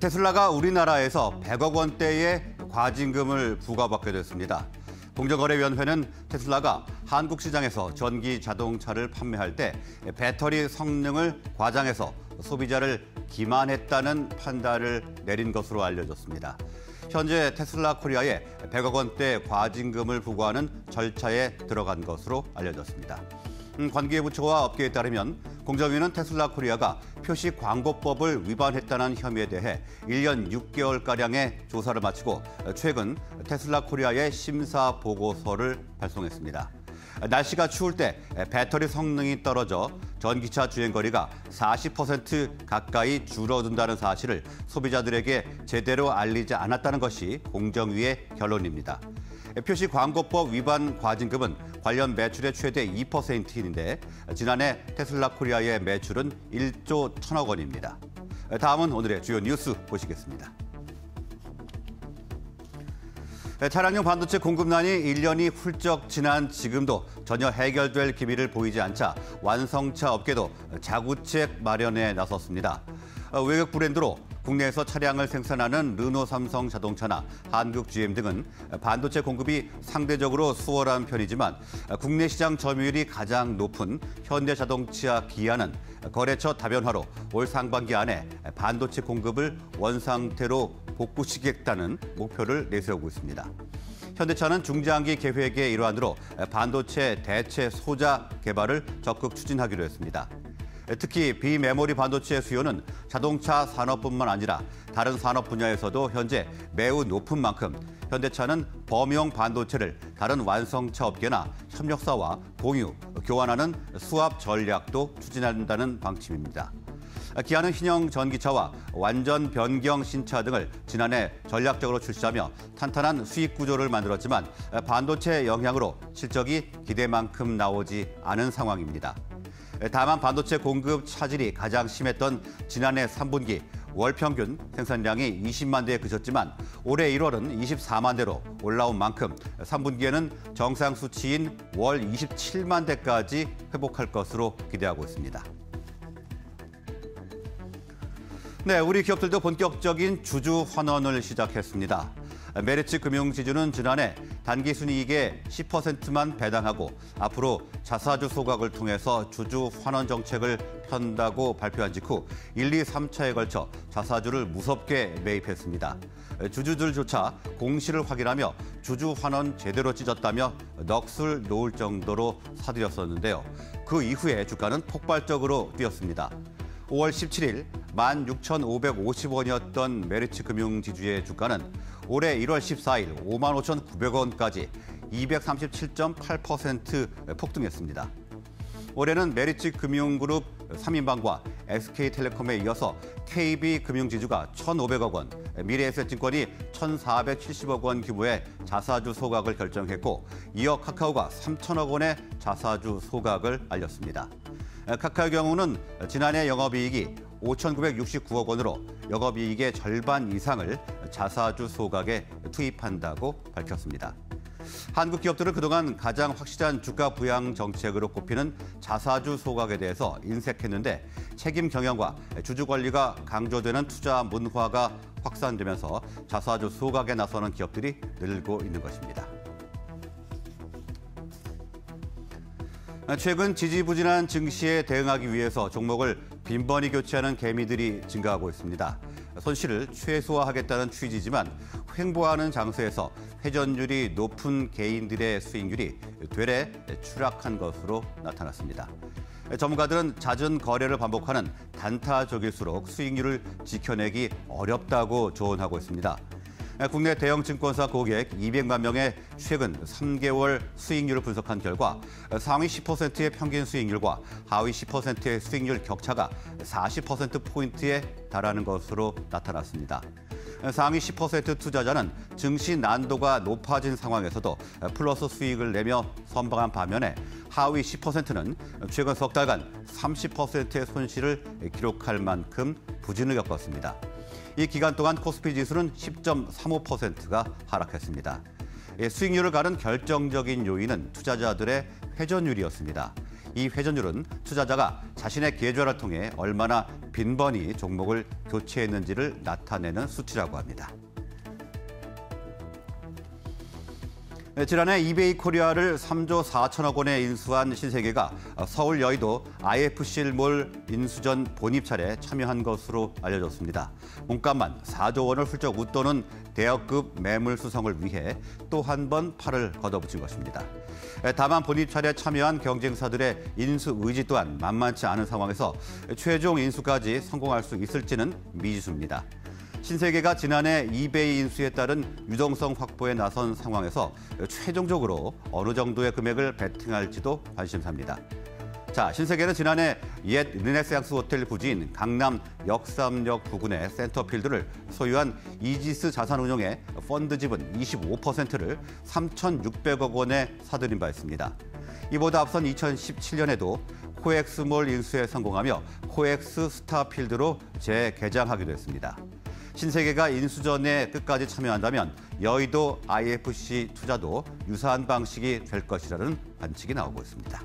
테슬라가 우리나라에서 100억 원대의 과징금을 부과받게 됐습니다. 공정거래위원회는 테슬라가 한국 시장에서 전기 자동차를 판매할 때 배터리 성능을 과장해서 소비자를 기만했다는 판단을 내린 것으로 알려졌습니다. 현재 테슬라 코리아에 100억 원대 과징금을 부과하는 절차에 들어간 것으로 알려졌습니다. 음, 관계 부처와 업계에 따르면 공정위는 테슬라 코리아가 표시 광고법을 위반했다는 혐의에 대해 1년 6개월가량의 조사를 마치고 최근 테슬라 코리아에 심사 보고서를 발송했습니다. 날씨가 추울 때 배터리 성능이 떨어져 전기차 주행 거리가 40% 가까이 줄어든다는 사실을 소비자들에게 제대로 알리지 않았다는 것이 공정위의 결론입니다. 표시 광고법 위반 과징금은 관련 매출의 최대 2%인데 지난해 테슬라 코리아의 매출은 1조 1천억 원입니다. 다음은 오늘의 주요 뉴스 보시겠습니다. 차량용 반도체 공급난이 1년이 훌쩍 지난 지금도 전혀 해결될 기미를 보이지 않자 완성차 업계도 자구책 마련에 나섰습니다. 외국 브랜드로 국내에서 차량을 생산하는 르노 삼성 자동차나 한국 GM 등은 반도체 공급이 상대적으로 수월한 편이지만 국내 시장 점유율이 가장 높은 현대 자동차 기아는 거래처 다변화로 올 상반기 안에 반도체 공급을 원상태로 복구시키겠다는 목표를 내세우고 있습니다. 현대차는 중장기 계획의 일환으로 반도체 대체 소자 개발을 적극 추진하기로 했습니다. 특히 비메모리 반도체 수요는 자동차 산업뿐만 아니라 다른 산업 분야에서도 현재 매우 높은 만큼 현대차는 범용 반도체를 다른 완성차 업계나 협력사와 공유, 교환하는 수합 전략도 추진한다는 방침입니다. 기아는 신형 전기차와 완전 변경 신차 등을 지난해 전략적으로 출시하며 탄탄한 수익 구조를 만들었지만 반도체 영향으로 실적이 기대만큼 나오지 않은 상황입니다. 다만 반도체 공급 차질이 가장 심했던 지난해 3분기 월 평균 생산량이 20만 대에 그쳤지만 올해 1월은 24만 대로 올라온 만큼 3분기에는 정상 수치인 월 27만 대까지 회복할 것으로 기대하고 있습니다. 네, 우리 기업들도 본격적인 주주 환원을 시작했습니다. 메리츠 금융지주는 지난해 단기 순이익의 10%만 배당하고 앞으로 자사주 소각을 통해서 주주 환원 정책을 편다고 발표한 직후 1, 2, 3차에 걸쳐 자사주를 무섭게 매입했습니다. 주주들조차 공시를 확인하며 주주 환원 제대로 찢었다며 넋을 놓을 정도로 사들였었는데요. 그 이후에 주가는 폭발적으로 뛰었습니다. 5월 17일 16,550원이었던 메리츠 금융지주의 주가는 올해 1월 14일 55,900원까지 237.8% 폭등했습니다. 올해는 메리츠 금융그룹 3인방과 SK텔레콤에 이어서 KB금융지주가 1,500억 원, 미래에셋증권이 1,470억 원 규모의 자사주 소각을 결정했고 이어 카카오가 3천억 원의 자사주 소각을 알렸습니다. 카카오의 경우는 지난해 영업이익이 5,969억 원으로 영업이익의 절반 이상을 자사주 소각에 투입한다고 밝혔습니다. 한국 기업들은 그동안 가장 확실한 주가 부양 정책으로 꼽히는 자사주 소각에 대해서 인색했는데 책임 경영과 주주 관리가 강조되는 투자 문화가 확산되면서 자사주 소각에 나서는 기업들이 늘고 있는 것입니다. 최근 지지부진한 증시에 대응하기 위해서 종목을 빈번히 교체하는 개미들이 증가하고 있습니다. 손실을 최소화하겠다는 취지지만 횡보하는 장소에서 회전율이 높은 개인들의 수익률이 되레 추락한 것으로 나타났습니다. 전문가들은 잦은 거래를 반복하는 단타적일수록 수익률을 지켜내기 어렵다고 조언하고 있습니다. 국내 대형 증권사 고객 200만 명의 최근 3개월 수익률을 분석한 결과 상위 10%의 평균 수익률과 하위 10%의 수익률 격차가 40%포인트에 달하는 것으로 나타났습니다. 상위 10% 투자자는 증시 난도가 높아진 상황에서도 플러스 수익을 내며 선방한 반면에 하위 10%는 최근 석 달간 30%의 손실을 기록할 만큼 부진을 겪었습니다. 이 기간 동안 코스피 지수는 10.35%가 하락했습니다. 수익률을 가른 결정적인 요인은 투자자들의 회전율이었습니다. 이 회전율은 투자자가 자신의 계좌를 통해 얼마나 빈번히 종목을 교체했는지를 나타내는 수치라고 합니다. 지난해 이베이 코리아를 3조 4천억 원에 인수한 신세계가 서울 여의도 IFC몰 인수전 본입찰에 참여한 것으로 알려졌습니다. 몸값만 4조 원을 훌쩍 웃도는 대여급 매물 수성을 위해 또 한 번 팔을 걷어붙인 것입니다. 네, 다만 본입찰에 참여한 경쟁사들의 인수 의지 또한 만만치 않은 상황에서 최종 인수까지 성공할 수 있을지는 미지수입니다. 신세계가 지난해 이베이 인수에 따른 유동성 확보에 나선 상황에서 최종적으로 어느 정도의 금액을 베팅할지도 관심사입니다. 자, 신세계는 지난해 옛 르네상스 호텔 부지인 강남 역삼역 부근의 센터필드를 소유한 이지스 자산운용의 펀드 지분 25%를 3,600억 원에 사들인 바 있습니다. 이보다 앞선 2017년에도 코엑스몰 인수에 성공하며 코엑스 스타필드로 재개장하기도 했습니다. 신세계가 인수전에 끝까지 참여한다면 여의도 IFC 투자도 유사한 방식이 될 것이라는 관측이 나오고 있습니다.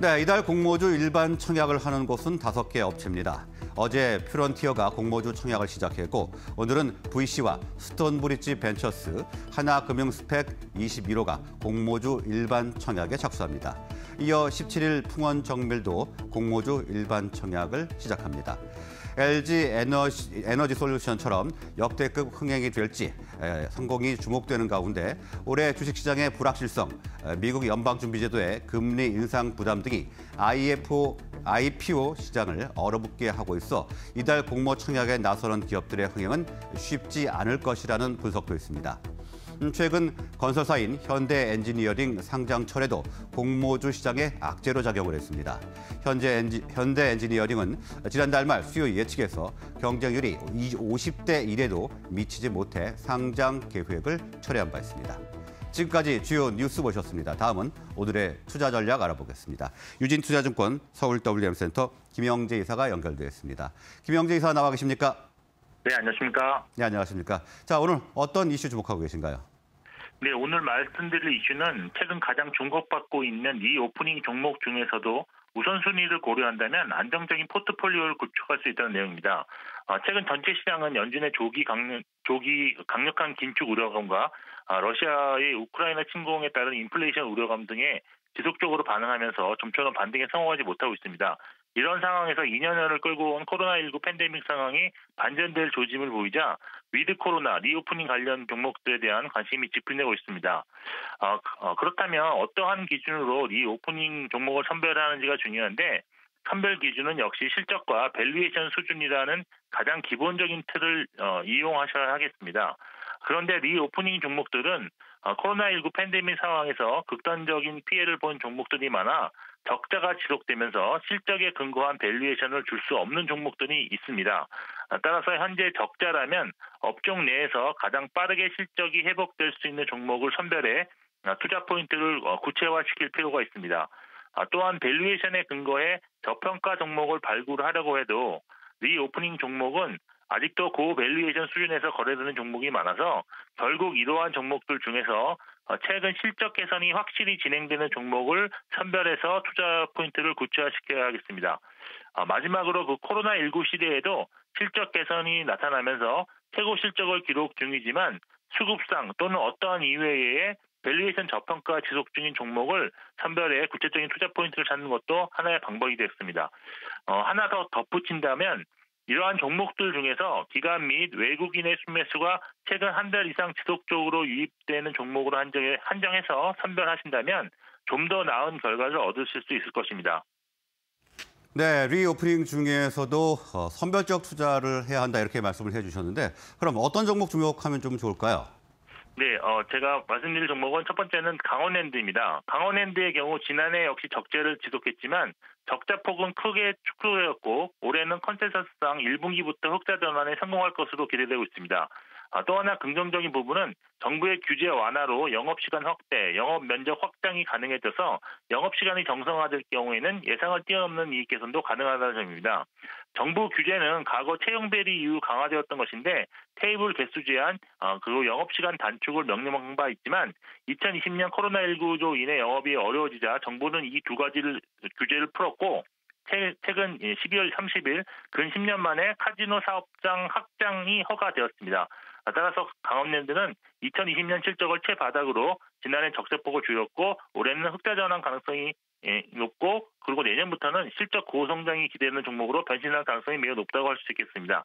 네, 이달 공모주 일반 청약을 하는 곳은 다섯 개 업체입니다. 어제 퓨런티어가 공모주 청약을 시작했고 오늘은 VC와 스톤브리지 벤처스, 하나금융스팩 21호가 공모주 일반 청약에 착수합니다. 이어 17일 풍원 정밀도 공모주 일반 청약을 시작합니다. LG 에너지, 에너지 솔루션처럼 역대급 흥행이 될지 성공이 주목되는 가운데 올해 주식시장의 불확실성, 미국 연방준비제도의 금리 인상 부담 등이 IFO, IPO 시장을 얼어붙게 하고 있어 이달 공모 청약에 나서는 기업들의 흥행은 쉽지 않을 것이라는 분석도 있습니다. 음, 최근 건설사인 현대 엔지니어링 상장철에도 공모주 시장에 악재로 작용을 했습니다. 현재 엔지, 현대 엔지니어링은 지난달 말 수요 예측에서 경쟁률이 50대 1에도 미치지 못해 상장 계획을 철회한 바 있습니다. 지금까지 주요 뉴스 보셨습니다. 다음은 오늘의 투자 전략 알아보겠습니다. 유진투자증권 서울 WM센터 김영재 이사가 연결되어 있습니다. 김영재 이사 나와 계십니까? 네, 안녕하십니까? 네, 안녕하십니까? 자, 오늘 어떤 이슈 주목하고 계신가요? 네, 오늘 말씀드릴 이슈는 최근 가장 주목받고 있는 이 오프닝 종목 중에서도 우선순위를 고려한다면 안정적인 포트폴리오를 구축할 수 있다는 내용입니다. 어, 최근 전체 시장은 연준의 조기 강력, 조기 강력한 긴축 우려감과 아, 러시아의 우크라이나 침공에 따른 인플레이션 우려감 등에 지속적으로 반응하면서 좀처럼 반등에 성공하지 못하고 있습니다. 이런 상황에서 2년여를 끌고 온 코로나19 팬데믹 상황이 반전될 조짐을 보이자 with 코로나 reopening 관련 종목들에 대한 관심이 집중되고 있습니다. 어, 어, 그렇다면 어떠한 기준으로 reopening 종목을 선별하는지가 중요한데 선별 기준은 역시 실적과 valuation 수준이라는 가장 기본적인 틀을 어, 이용하셔야 하겠습니다. 그런데 reopening 종목들은 어, 코로나19 팬데믹 상황에서 극단적인 피해를 본 종목들이 많아 적자가 지속되면서 실적에 근거한 valuation을 줄 수 없는 종목들이 있습니다. 아, 따라서 현재 적자라면 업종 내에서 가장 빠르게 실적이 회복될 수 있는 종목을 선별해 아, 투자 포인트를 어, 구체화시킬 필요가 있습니다. 아, 또한 valuation에 근거해 저평가 종목을 발굴하려고 해도 reopening 종목은 아직도 고valuation 수준에서 거래되는 종목이 많아서 결국 이러한 종목들 중에서 어, 최근 실적 개선이 확실히 진행되는 종목을 선별해서 투자 포인트를 구체화시켜야 하겠습니다. 어, 마지막으로 그 코로나19 시대에도 실적 개선이 나타나면서 최고 실적을 기록 중이지만 수급상 또는 어떠한 이유에 valuation 저평가 지속 중인 종목을 선별해 구체적인 투자 포인트를 찾는 것도 하나의 방법이 되겠습니다. 어, 하나 더 덧붙인다면 이러한 종목들 중에서 기관 및 외국인의 순매수가 최근 한 달 이상 지속적으로 유입되는 종목으로 한정해, 한정해서 선별하신다면 좀 더 나은 결과를 얻으실 수 있을 것입니다. 네, reopening 중에서도 어, 선별적 투자를 해야 한다 이렇게 말씀을 해주셨는데 그럼 어떤 종목 주목하면 좀 좋을까요? 네, 어, 제가 말씀드릴 종목은 첫 번째는 강원랜드입니다. 강원랜드의 경우 지난해 역시 적자를 지속했지만 적자 폭은 크게 축소되었고 올해는 컨센서스상 1분기부터 흑자 전환에 성공할 것으로 기대되고 있습니다. 아, 또 하나 긍정적인 부분은 정부의 규제 완화로 영업시간 확대, 영업 면적 확장이 가능해져서 영업시간이 정상화될 경우에는 예상을 뛰어넘는 이익 개선도 가능하다는 점입니다. 정부 규제는 과거 채용 배리 이후 강화되었던 것인데 테이블 개수 제한 어, 그리고 영업시간 단축을 명령한 바 있지만 2020년 코로나19로 인해 영업이 어려워지자 정부는 이 두 가지를 규제를 풀었고 최- 최근 12월 30일 근 10년 만에 카지노 사업장 확장이 허가되었습니다. 아, 따라서 강원랜드는 2020년 실적을 최바닥으로 지난해 적세폭을 줄였고 올해는 흑자 전환 가능성이 예, 높고 그리고 내년부터는 실적 고성장이 기대되는 종목으로 변신할 가능성이 매우 높다고 할 수 있겠습니다.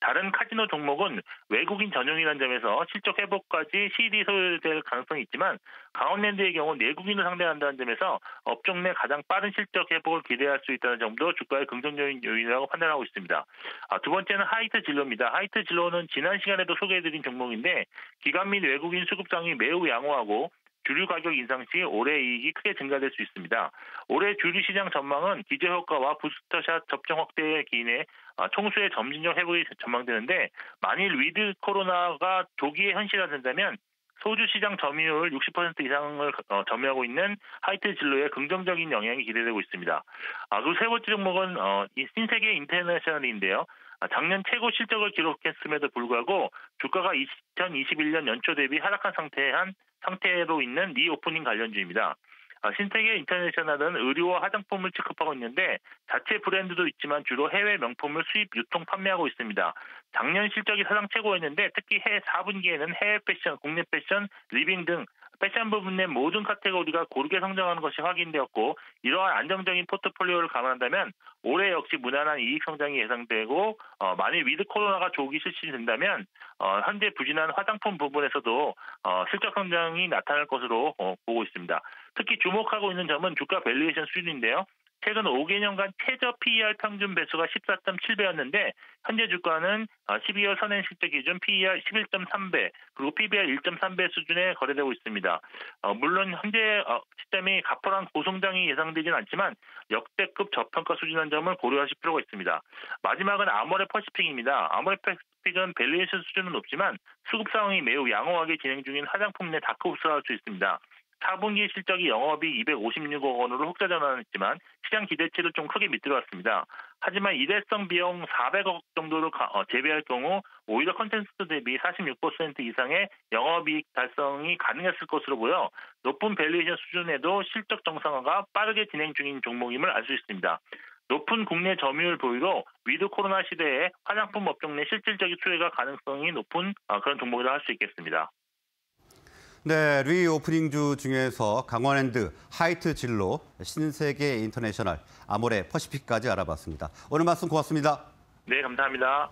다른 카지노 종목은 외국인 전용이라는 점에서 실적 회복까지 시일이 소요될 가능성이 있지만 강원랜드의 경우 내국인을 상대한다는 점에서 업종 내 가장 빠른 실적 회복을 기대할 수 있다는 점도 주가의 긍정적인 요인이라고 판단하고 있습니다. 아, 두 번째는 하이트 진로입니다. 하이트 진로는 지난 시간에도 소개해드린 종목인데 기관 및 외국인 수급상이 매우 양호하고 주류 가격 인상 시 올해 이익이 크게 증가될 수 있습니다. 올해 주류 시장 전망은 기저 효과와 booster shot 접종 확대에 기인해 아, 총수요의 점진적 회복이 전망되는데 만일 with 코로나가 조기에 현실화된다면 소주 시장 점유율 60% 이상을 어, 점유하고 있는 하이트 진로에 긍정적인 영향이 기대되고 있습니다. 아, 그리고 세 번째 종목은 어, 이 신세계 인터내셔널인데요. 아, 작년 최고 실적을 기록했음에도 불구하고 주가가 2021년 연초 대비 하락한 상태한 상태로 있는 reopening 관련주입니다. 아, 신세계 인터내셔널은 의류와 화장품을 취급하고 있는데 자체 브랜드도 있지만 주로 해외 명품을 수입 유통 판매하고 있습니다. 작년 실적이 사상 최고였는데 특히 해 4분기에는 해외 패션, 국내 패션, 리빙 등 패션 부분의 모든 카테고리가 고르게 성장하는 것이 확인되었고 이러한 안정적인 포트폴리오를 감안한다면 올해 역시 무난한 이익 성장이 예상되고 어, 만일 with 코로나가 조기 실시된다면 어, 현재 부진한 화장품 부분에서도 어, 실적 성장이 나타날 것으로 어, 보고 있습니다. 특히 주목하고 있는 점은 주가 valuation 수준인데요. 최근 5개년간 최저 PER 평균 배수가 14.7배였는데 현재 주가는 12개월 선행 실적 기준 PER 11.3배 그리고 PBR 1.3배 수준에 거래되고 있습니다. 어, 물론 현재 어, 시점이 가파른 고성장이 예상되진 않지만 역대급 저평가 수준인 점을 고려하실 필요가 있습니다. 마지막은 아모레 퍼시픽입니다. 아모레 퍼시픽은 valuation 수준은 높지만 수급 상황이 매우 양호하게 진행 중인 화장품 내 다크호스라 할 수 있습니다. 4분기 실적이 영업이익 256억 원으로 흑자 전환했지만 시장 기대치를 좀 크게 밑돌았습니다. 하지만 일회성 비용 400억 정도를 가- 어, 제외할 경우 오히려 컨센서스 대비 46% 이상의 영업이익 달성이 가능했을 것으로 보여 높은 valuation 수준에도 실적 정상화가 빠르게 진행 중인 종목임을 알 수 있습니다. 높은 국내 점유율 보유로 with 코로나 시대에 화장품 업종 내 실질적인 수혜가 가능성이 높은 어, 그런 종목이라 할 수 있겠습니다. 네, reopening주 중에서 강원랜드, 하이트 진로, 신세계 인터내셔널, 아모레 퍼시픽까지 알아봤습니다. 오늘 말씀 고맙습니다. 네, 감사합니다.